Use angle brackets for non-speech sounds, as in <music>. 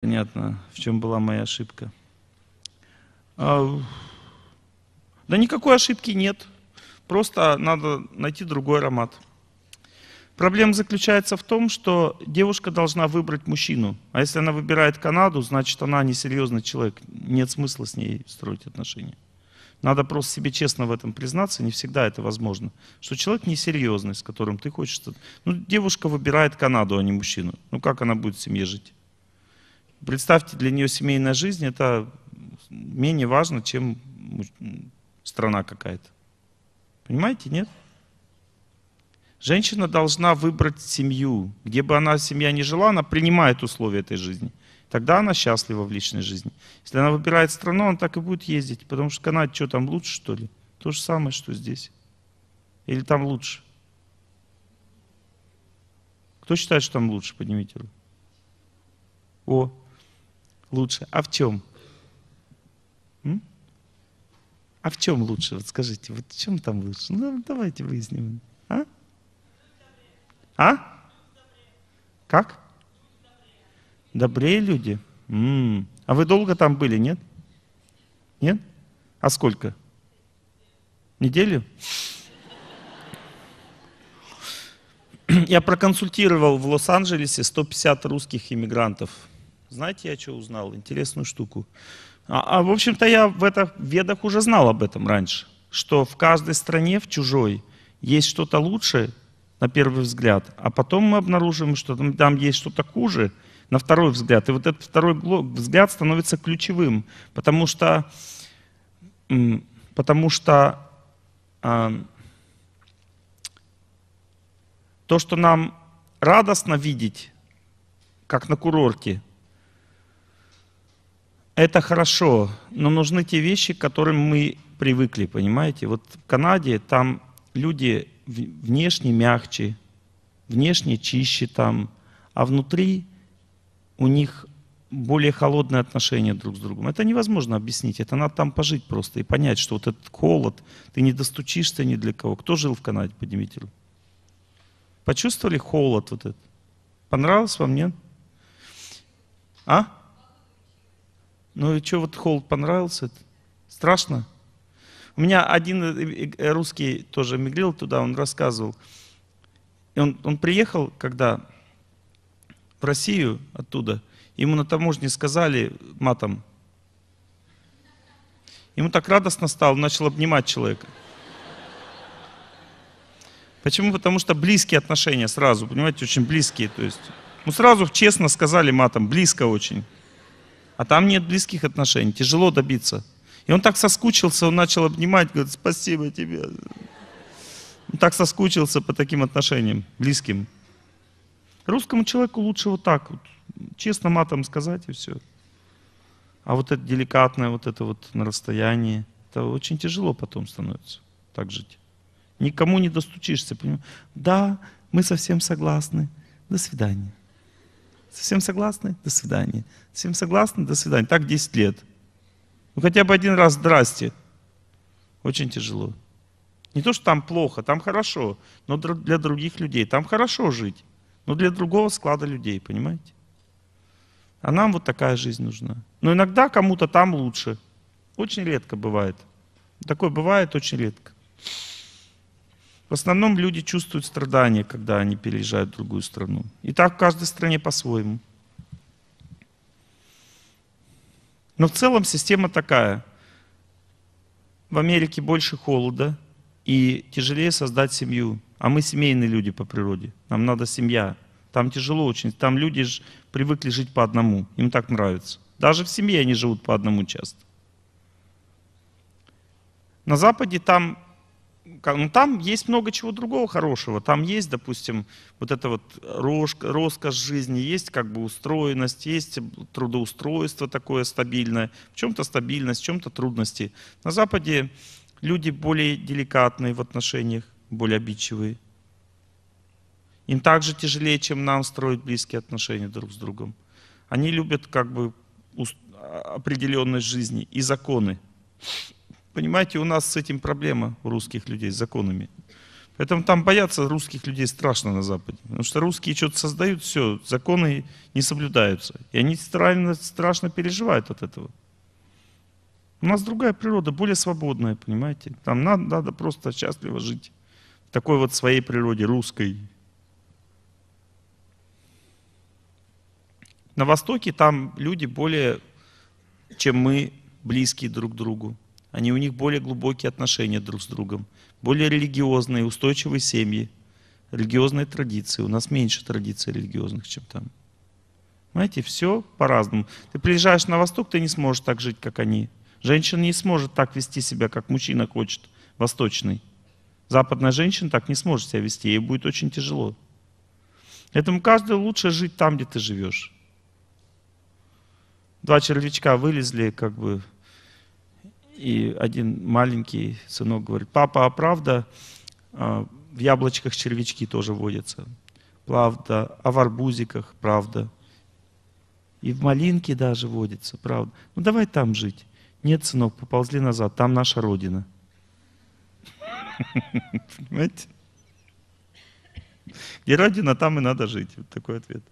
Понятно, в чем была моя ошибка. А, да никакой ошибки нет. Просто надо найти другой аромат. Проблема заключается в том, что девушка должна выбрать мужчину. А если она выбирает Канаду, значит она несерьезный человек. Нет смысла с ней строить отношения. Надо просто себе честно в этом признаться, не всегда это возможно. Что человек несерьезный, с которым ты хочешь... Ну, девушка выбирает Канаду, а не мужчину. Ну, как она будет в семье жить? Представьте, для нее семейная жизнь это менее важно, чем страна какая-то. Понимаете, нет? Женщина должна выбрать семью. Где бы она, семья не жила, она принимает условия этой жизни. Тогда она счастлива в личной жизни. Если она выбирает страну, она так и будет ездить. Потому что в Канаде что, там лучше, что ли? То же самое, что здесь. Или там лучше? Кто считает, что там лучше? Поднимите руку. О, лучше. А в чем? М? А в чем лучше? Вот скажите, вот в чем там лучше? Ну, давайте выясним. А? А? Как? Добрее люди? М-м. А вы долго там были, нет? Нет? А сколько? Неделю? Я проконсультировал в Лос-Анджелесе 150 русских иммигрантов. Знаете, я что узнал? Интересную штуку. А, а в общем-то, я в, это, ведах уже знал об этом раньше. Что в каждой стране, в чужой, есть что-то лучшее, на первый взгляд, а потом мы обнаружим, что там, там есть что-то хуже, на второй взгляд. И вот этот второй взгляд становится ключевым, потому что, потому что а, то, что нам радостно видеть, как на курорте, это хорошо, но нужны те вещи, к которым мы привыкли, понимаете? Вот в Канаде там люди внешне мягче, внешне чище там, а внутри у них более холодные отношения друг с другом. Это невозможно объяснить. Это надо там пожить просто и понять, что вот этот холод, ты не достучишься ни для кого. Кто жил в Канаде, поднимите руку? Почувствовали холод вот этот? Понравилось вам, нет? А? Ну и что, вот холод понравился? Страшно? У меня один э, э, русский тоже мигрил туда, он рассказывал. И он, он приехал, когда в Россию оттуда, ему на таможне сказали матом. Ему так радостно стало, он начал обнимать человека. Почему? Потому что близкие отношения сразу, понимаете, очень близкие. То есть, ну сразу честно сказали матом, близко очень. А там нет близких отношений, тяжело добиться. И он так соскучился, он начал обнимать, говорит, спасибо тебе. Он так соскучился по таким отношениям, близким. Русскому человеку лучше вот так, вот, честно матом сказать и все. А вот это деликатное, вот это вот на расстоянии, это очень тяжело потом становится так жить. Никому не достучишься. Понимаешь? Да, мы совсем согласны. До свидания. Совсем согласны? До свидания. Совсем согласны? До свидания. Так 10 лет. Ну хотя бы один раз здрасте. Очень тяжело. Не то, что там плохо, там хорошо, но для других людей. Там хорошо жить, но для другого склада людей, понимаете? А нам вот такая жизнь нужна. Но иногда кому-то там лучше. Очень редко бывает. Такое бывает очень редко. В основном люди чувствуют страдания, когда они переезжают в другую страну. И так в каждой стране по-своему. Но в целом система такая. В Америке больше холода и тяжелее создать семью. А мы семейные люди по природе. Нам надо семья. Там тяжело очень. Там люди привыкли жить по одному. Им так нравится. Даже в семье они живут по одному часто. На Западе там ну, там есть много чего другого хорошего. Там есть, допустим, вот эта вот роскошь жизни, есть как бы устроенность, есть трудоустройство такое стабильное. В чем-то стабильность, в чем-то трудности. На Западе люди более деликатные в отношениях, более обидчивые. Им также тяжелее, чем нам строить близкие отношения друг с другом. Они любят как бы определенность жизни и законы. Понимаете, у нас с этим проблема у русских людей, с законами. Поэтому там бояться русских людей страшно на Западе. Потому что русские что-то создают, все, законы не соблюдаются. И они страшно, страшно переживают от этого. У нас другая природа, более свободная, понимаете? Там надо, надо просто счастливо жить. В такой вот своей природе, русской. На Востоке там люди более, чем мы, близкие друг к другу. Они, у них более глубокие отношения друг с другом, более религиозные, устойчивые семьи, религиозные традиции. У нас меньше традиций религиозных, чем там. Знаете, все по-разному. Ты приезжаешь на Восток, ты не сможешь так жить, как они. Женщина не сможет так вести себя, как мужчина хочет, восточный. Западная женщина так не сможет себя вести, ей будет очень тяжело. Поэтому каждый лучше жить там, где ты живешь. Два червячка вылезли, как бы, и один маленький сынок говорит, папа, а правда, а, в яблочках червячки тоже водятся? Правда. А в арбузиках? Правда. И в малинке даже водится, правда. Ну давай там жить. Нет, сынок, поползли назад, там наша родина. <laughs> Понимаете? Где родина, там и надо жить. Вот такой ответ.